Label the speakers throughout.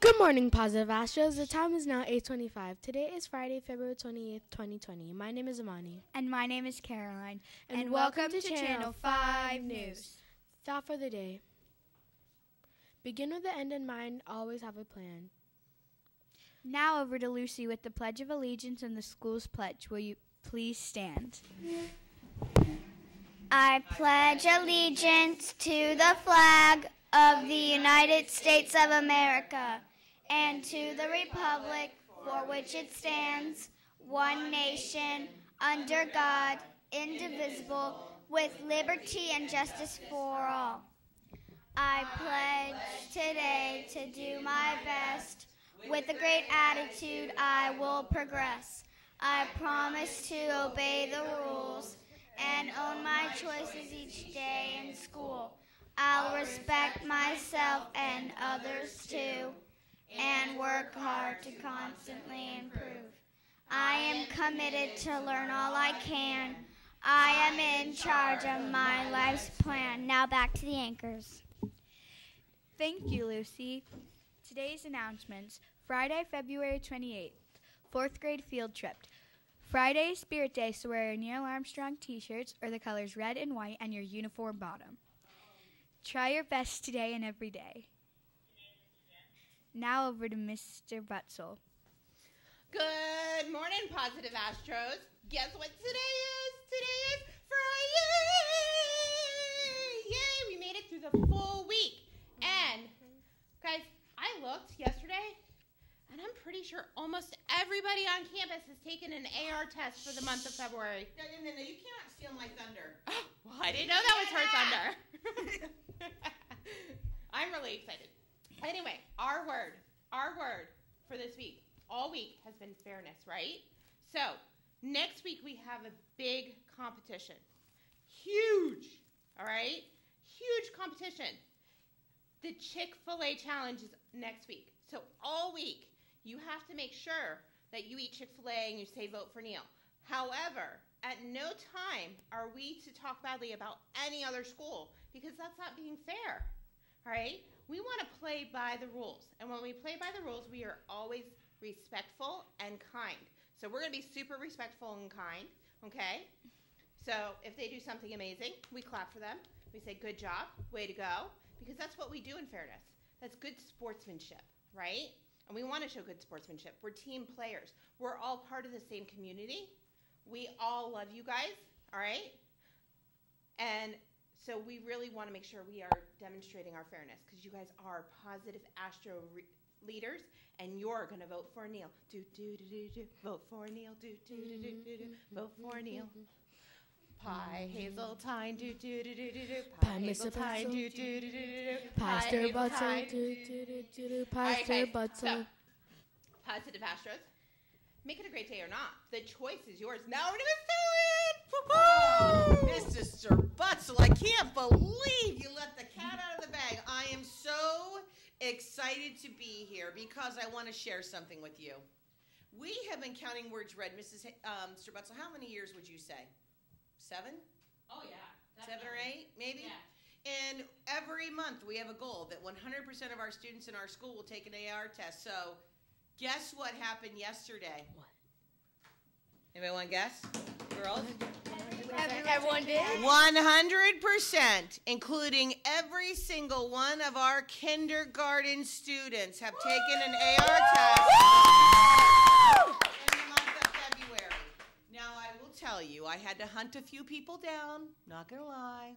Speaker 1: Good morning, Positive Astros. The time is now 8:25. Today is Friday, February 28th, 2020. My name is Amani.
Speaker 2: And my name is Caroline.
Speaker 1: And
Speaker 2: And,
Speaker 1: welcome
Speaker 2: welcome,
Speaker 1: to
Speaker 2: to,
Speaker 1: Channel
Speaker 2: Channel
Speaker 1: 5
Speaker 2: 5
Speaker 1: News.
Speaker 2: News.
Speaker 1: Thought for the day. Begin with the end in mind. Always have a plan.
Speaker 2: Now over to Lucy with the Pledge of Allegiance and the school's pledge. Will you please stand?
Speaker 3: I pledge allegiance to the flag of the United States of America and to the republic for which it stands, one nation, under God, indivisible, with liberty and justice for all. I pledge today to do my best. With a great attitude, I will progress. I promise to obey the rules and own my choices each day in school. I'll respect myself and others too, and work hard to constantly improve. I am committed to learn all I can. I am in charge of my life's plan. Now back to the anchors.
Speaker 2: Thank you, Lucy. Today's announcements Friday, February 28th, fourth grade field trip. Friday, Spirit Day, so wear your Neil Armstrong t shirts or the colors red and white and your uniform bottom. Try your best today and every day. Now over to Mr. Butzel.
Speaker 4: Good morning, Positive Astros. Guess what today is? Today is Friday! Yay, we made it through the full week. And, guys, I looked yesterday, and I'm pretty sure almost everybody on campus has taken an AR test for the month of February.
Speaker 5: No, no, no, no, you cannot steal my thunder.
Speaker 4: well, I didn't know that was her thunder. I'm really excited. Anyway, our word, our word for this week, all week, has been fairness, right? So, next week we have a big competition. Huge, all right? Huge competition. The Chick fil A challenge is next week. So, all week, you have to make sure that you eat Chick fil A and you say vote for Neil. However, at no time are we to talk badly about any other school because that's not being fair. All right? We want to play by the rules. And when we play by the rules, we are always respectful and kind. So we're going to be super respectful and kind, okay? So if they do something amazing, we clap for them. We say, good job, way to go, because that's what we do in fairness. That's good sportsmanship, right? And we want to show good sportsmanship. We're team players. We're all part of the same community. We all love you guys, all right? And so we really want to make sure we are demonstrating our fairness because you guys are positive Astro re- leaders, and you're going to vote for Neil. Do do do do do. Vote for Neil. Do do do do do do. Vote for Neil. Pie Hazeltine. Do do do do do do.
Speaker 1: Pie, Mr.
Speaker 4: Hazeltine. Do do do do do.
Speaker 1: Pastor
Speaker 4: Pie
Speaker 1: Butzel. Do, do, do, do, do, Pastor Butzel.
Speaker 4: Positive Astros. Make it a great day or not. The choice is yours. Now we're
Speaker 5: Oh,
Speaker 4: going to Miss
Speaker 5: Mr. Butzel, I can't believe you let the cat out of the bag. I am so excited to be here because I want to share something with you. We have been counting words read, Mrs. H- Um, Mr. Butzel. How many years would you say? Seven?
Speaker 4: Oh, yeah.
Speaker 5: Seven or eight, maybe? Yeah. And every month we have a goal that 100% of our students in our school will take an AR test. So, guess what happened yesterday?
Speaker 1: What?
Speaker 5: Anybody want to guess? Girls?
Speaker 2: Everyone did?
Speaker 5: 100%, including every single one of our kindergarten students, have taken an AR test in the month of February. Now, I will tell you, I had to hunt a few people down, not gonna lie,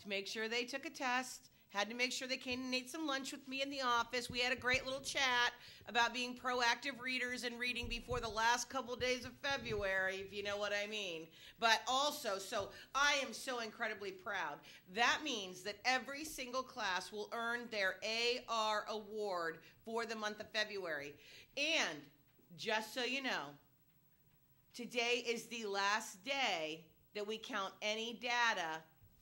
Speaker 5: to make sure they took a test. Had to make sure they came and ate some lunch with me in the office. We had a great little chat about being proactive readers and reading before the last couple days of February, if you know what I mean. But also, so I am so incredibly proud. That means that every single class will earn their AR award for the month of February. And just so you know, today is the last day that we count any data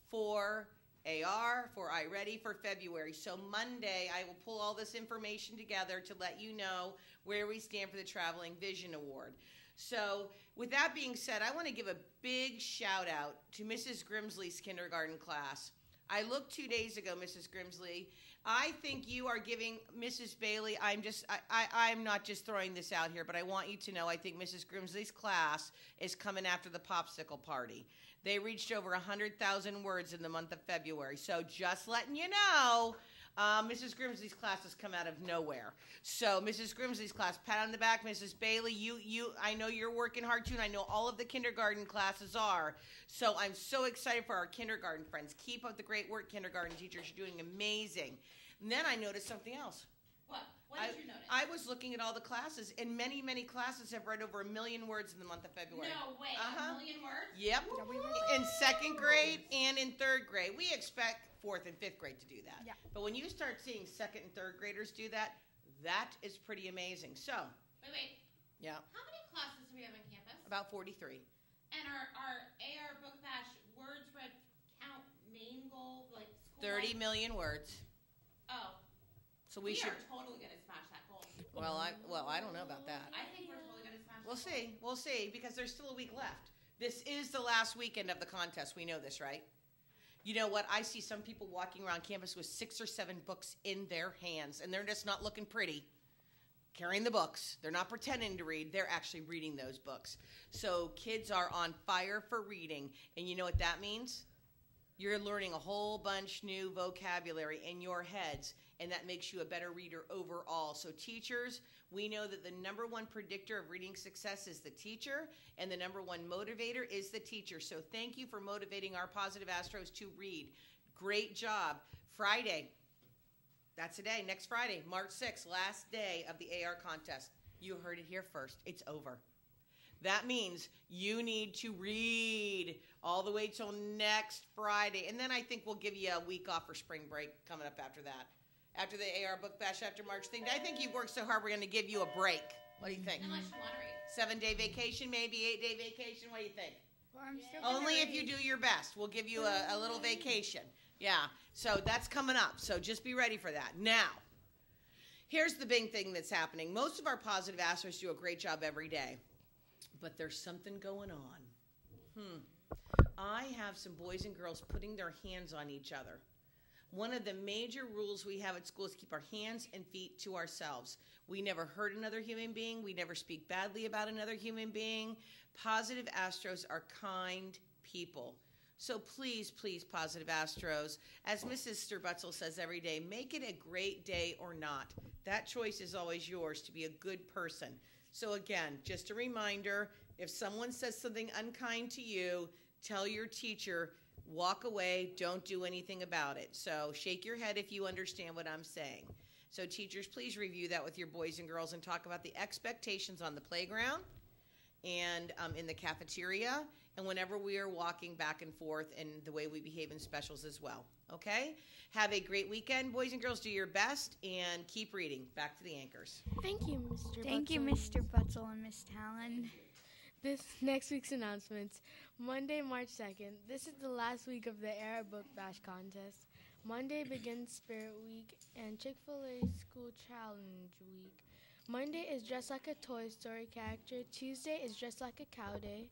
Speaker 5: for AR, for iReady for February. So Monday, I will pull all this information together to let you know where we stand for the Traveling Vision Award. So, with that being said, I want to give a big shout out to Mrs. Grimsley's kindergarten class. I looked two days ago, Mrs. Grimsley, I think you are giving Mrs. Bailey. I'm just, I, I, I'm not just throwing this out here, but I want you to know. I think Mrs. Grimsley's class is coming after the popsicle party. They reached over 100,000 words in the month of February. So just letting you know, uh, Mrs. Grimsley's class has come out of nowhere. So Mrs. Grimsley's class, pat on the back. Mrs. Bailey, you, you, I know you're working hard too, and I know all of the kindergarten classes are. So I'm so excited for our kindergarten friends. Keep up the great work, kindergarten teachers. You're doing amazing. And then I noticed something else.
Speaker 4: What? What
Speaker 5: I,
Speaker 4: did you notice?
Speaker 5: I was looking at all the classes, and many, many classes have read over a million words in the month of February.
Speaker 4: no way.
Speaker 5: Uh-huh.
Speaker 4: A million words?
Speaker 5: Yep. In second grade and in third grade. We expect fourth and fifth grade to do that.
Speaker 2: Yeah.
Speaker 5: But when you start seeing second and third graders do that, that is pretty amazing. So,
Speaker 4: Wait, wait.
Speaker 5: yeah,
Speaker 4: How many classes do we have on campus?
Speaker 5: about 43.
Speaker 4: And our, our AR Book Bash words read count main goal, like school
Speaker 5: 30 million words.
Speaker 4: Oh,
Speaker 5: So
Speaker 4: we,
Speaker 5: we should.
Speaker 4: are totally going to smash that goal.
Speaker 5: Well, I well, I don't know about that.
Speaker 4: I think we're totally going to smash
Speaker 5: We'll
Speaker 4: that
Speaker 5: see. We'll see because there's still a week left. This is the last weekend of the contest. We know this, right? You know what? I see some people walking around campus with six or seven books in their hands, and they're just not looking pretty. Carrying the books. They're not pretending to read, they're actually reading those books. So kids are on fire for reading. And you know what that means? You're learning a whole bunch new vocabulary in your heads, and that makes you a better reader overall. So, teachers, we know that the number one predictor of reading success is the teacher, and the number one motivator is the teacher. So, thank you for motivating our positive Astros to read. Great job. Friday, that's today, next Friday, March 6th, last day of the AR contest. You heard it here first. It's over. That means you need to read all the way till next Friday. And then I think we'll give you a week off for spring break coming up after that. After the AR Book Bash after March thing. I think you've worked so hard, we're going to give you a break. What do you think?
Speaker 4: Unless you want to read.
Speaker 5: Seven day vacation, maybe eight day vacation? What do you think?
Speaker 2: Well, I'm still
Speaker 5: Only if you do your best. We'll give you a, a little vacation. Yeah. So that's coming up. So just be ready for that. Now, here's the big thing that's happening. Most of our positive Astros do a great job every day, but there's something going on. Hmm. I have some boys and girls putting their hands on each other. One of the major rules we have at school is keep our hands and feet to ourselves. We never hurt another human being. We never speak badly about another human being. Positive Astros are kind people. So please, please, positive Astros, as Mr. Butzel says every day, make it a great day or not. That choice is always yours to be a good person. So again, just a reminder, if someone says something unkind to you, tell your teacher, walk away, don't do anything about it. So shake your head if you understand what I'm saying. So teachers, please review that with your boys and girls and talk about the expectations on the playground and um, in the cafeteria and whenever we are walking back and forth and the way we behave in specials as well. Okay? Have a great weekend, boys and girls. Do your best and keep reading. Back to the anchors.
Speaker 1: Thank you, Mr.
Speaker 2: Thank you,
Speaker 1: Butzel.
Speaker 2: Mr. Butzel and Miss Talon.
Speaker 1: This next week's announcements. Monday, March 2nd. This is the last week of the AR Book Bash contest. Monday begins Spirit Week and Chick fil A School Challenge Week. Monday is Dress Like a Toy Story character. Tuesday is Dress Like a Cow Day.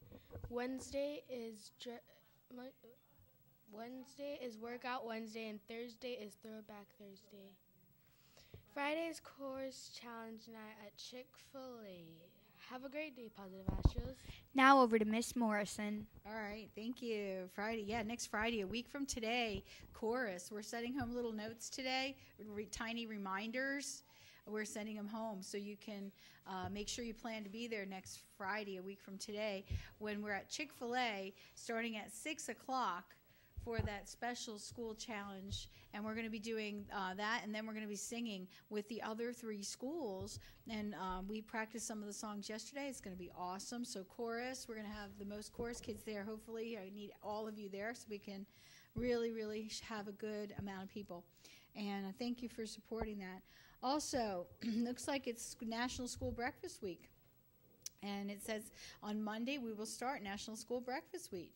Speaker 1: Wednesday is dre- Mon- Wednesday is Workout Wednesday and Thursday is Throwback Thursday. Friday is Chorus Challenge Night at Chick fil A. Have a great day, Positive Astros.
Speaker 2: Now over to Miss Morrison.
Speaker 6: All right, thank you. Friday, yeah, next Friday, a week from today, chorus. We're sending home little notes today, re- tiny reminders. We're sending them home so you can uh, make sure you plan to be there next Friday, a week from today, when we're at Chick fil A starting at 6 o'clock for that special school challenge. And we're going to be doing uh, that, and then we're going to be singing with the other three schools. And um, we practiced some of the songs yesterday. It's going to be awesome. So, chorus, we're going to have the most chorus kids there. Hopefully, I need all of you there so we can really, really have a good amount of people. And uh, thank you for supporting that. Also, looks like it's National School Breakfast Week. And it says on Monday we will start National School Breakfast Week.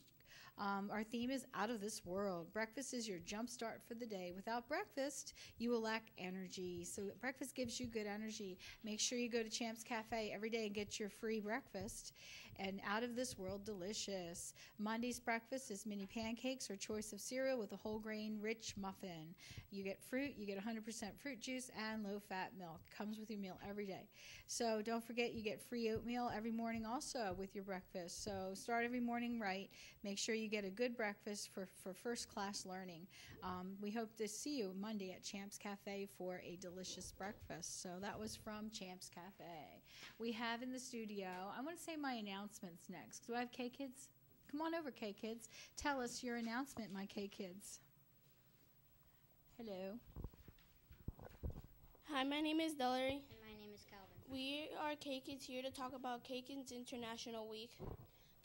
Speaker 6: Um, our theme is out of this world. Breakfast is your jump start for the day. Without breakfast, you will lack energy. So, breakfast gives you good energy. Make sure you go to Champs Cafe every day and get your free breakfast. And out of this world, delicious. Monday's breakfast is mini pancakes or choice of cereal with a whole grain rich muffin. You get fruit, you get 100% fruit juice, and low fat milk. Comes with your meal every day. So, don't forget you get free oatmeal every morning also with your breakfast. So, start every morning right. Make sure you get a good breakfast for, for first class learning. Um, we hope to see you Monday at Champs Cafe for a delicious breakfast. So, that was from Champs Cafe. We have in the studio, I want to say my announcements next. Do I have K Kids? Come on over, K Kids. Tell us your announcement, my K Kids. Hello.
Speaker 7: Hi, my name is Delary.
Speaker 8: And my name is Calvin.
Speaker 7: We are K-Kids here to talk about K-Kids International Week.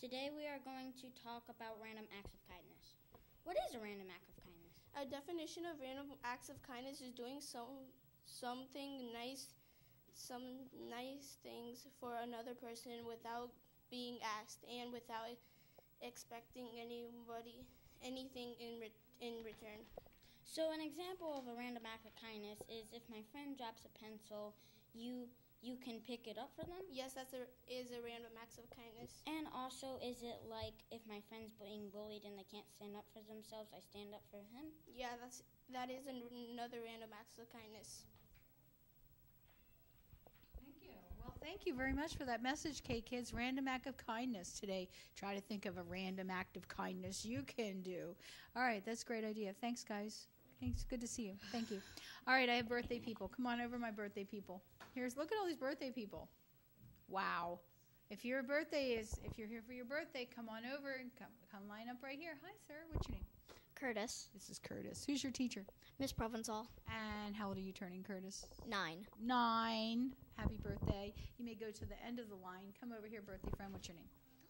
Speaker 8: Today we are going to talk about random acts of kindness. What is a random act of kindness?
Speaker 7: A definition of random acts of kindness is doing some something nice, some nice things for another person without being asked and without expecting anybody anything in re- in return.
Speaker 8: So an example of a random act of kindness is if my friend drops a pencil, you you can pick it up for them.
Speaker 7: Yes, that's a is a random act of kindness.
Speaker 8: And also, is it like if my friend's being bullied and they can't stand up for themselves, I stand up for him?
Speaker 7: Yeah, that's that is an- another random act of kindness.
Speaker 6: Thank you. Well, thank you very much for that message, K Kids. Random act of kindness today. Try to think of a random act of kindness you can do. All right, that's a great idea. Thanks, guys. Thanks. Good to see you. Thank you. All right, I have birthday people. Come on over, my birthday people. Here's look at all these birthday people. Wow. If your birthday is if you're here for your birthday, come on over and come come line up right here. Hi, sir. What's your name?
Speaker 9: Curtis,
Speaker 6: This is Curtis. Who's your teacher?
Speaker 9: Miss Provençal,
Speaker 6: And how old are you turning, Curtis?
Speaker 9: nine.
Speaker 6: Nine. Happy birthday. You may go to the end of the line. Come over here, birthday friend. What's your name?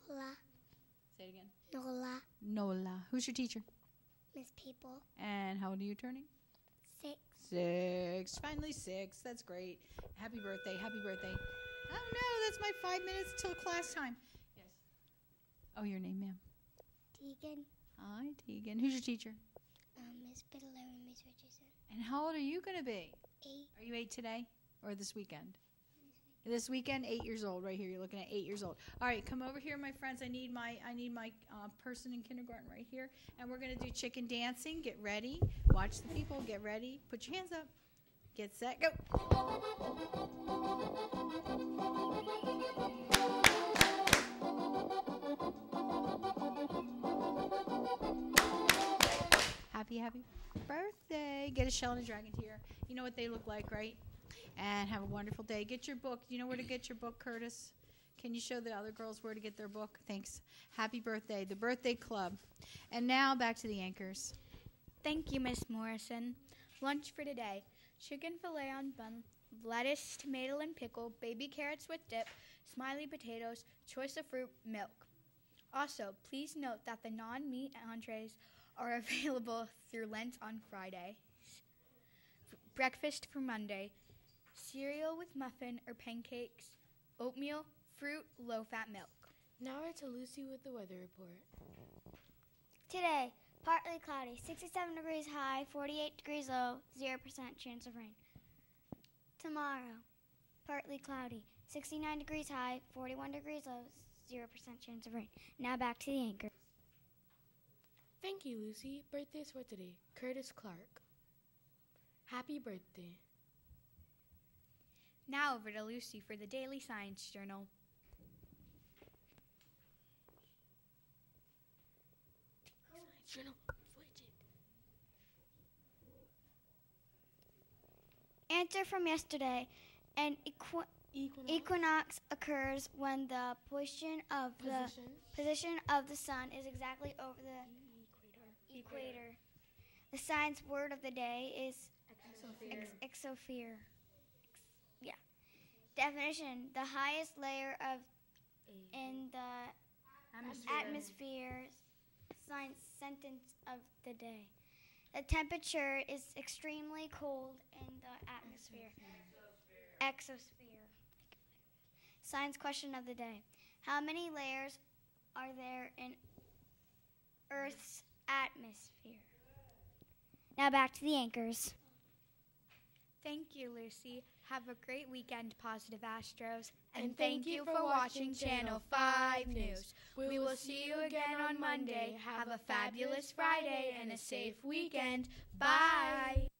Speaker 3: Nola,
Speaker 6: Say it again.
Speaker 3: Nola,
Speaker 6: Nola. Who's your teacher?
Speaker 3: Miss People,
Speaker 6: And how old are you turning?
Speaker 3: six.
Speaker 6: Six. Finally six. That's great. Happy birthday. Happy birthday. Oh no, that's my five minutes till class time. Yes. Oh, your name, ma'am.
Speaker 3: Deegan,
Speaker 6: Hi, Tegan. Who's your teacher?
Speaker 3: um, Miss Biddler and Miss Richardson,
Speaker 6: And how old are you going to be?
Speaker 3: eight.
Speaker 6: Are you eight today or this weekend? This weekend, eight years old, right here. You're looking at eight years old. All right, come over here, my friends. I need my I need my uh, person in kindergarten right here, and we're gonna do chicken dancing. Get ready. Watch the people. Get ready. Put your hands up. Get set. Go. Happy, happy birthday. Get a shell and a dragon tear. You know what they look like, right? And have a wonderful day. Get your book. You know where to get your book, Curtis? Can you show the other girls where to get their book? Thanks. Happy birthday, the birthday club. And now back to the anchors.
Speaker 2: Thank you, Miss Morrison. Lunch for today chicken filet on bun, lettuce, tomato, and pickle, baby carrots with dip, smiley potatoes, choice of fruit, milk. Also, please note that the non meat entrees are available through Lent on Friday. Breakfast for Monday cereal with muffin or pancakes, oatmeal, fruit, low fat milk.
Speaker 1: Now we're to Lucy with the weather report.
Speaker 3: Today, partly cloudy, 67 degrees high, 48 degrees low, 0% chance of rain. Tomorrow, partly cloudy, 69 degrees high, 41 degrees low, 0% chance of rain. Now back to the anchor.
Speaker 1: Thank you, Lucy. Birthdays for today. Curtis Clark. Happy birthday.
Speaker 2: Now over to Lucy for the Daily Science Journal.
Speaker 1: Journal. Switch it.
Speaker 3: Answer from yesterday. An equi-
Speaker 1: Equinox.
Speaker 3: equinox occurs when the position of the
Speaker 1: Position.
Speaker 3: position of the sun is exactly over the
Speaker 1: Equator.
Speaker 3: equator. The science word of the day is
Speaker 1: Exosphere.
Speaker 3: ex- exosphere. Definition: the highest layer of in the atmosphere. Science sentence of the day. The temperature is extremely cold in the atmosphere. Exosphere. Science question of the day. How many layers are there in Earth's atmosphere. Now back to the anchors.
Speaker 2: Thank you, Lucy. Have a great weekend, Positive Astros.
Speaker 1: And thank you for watching Channel 5 News.
Speaker 2: We will see you again on Monday. Have a fabulous Friday and a safe weekend. Bye.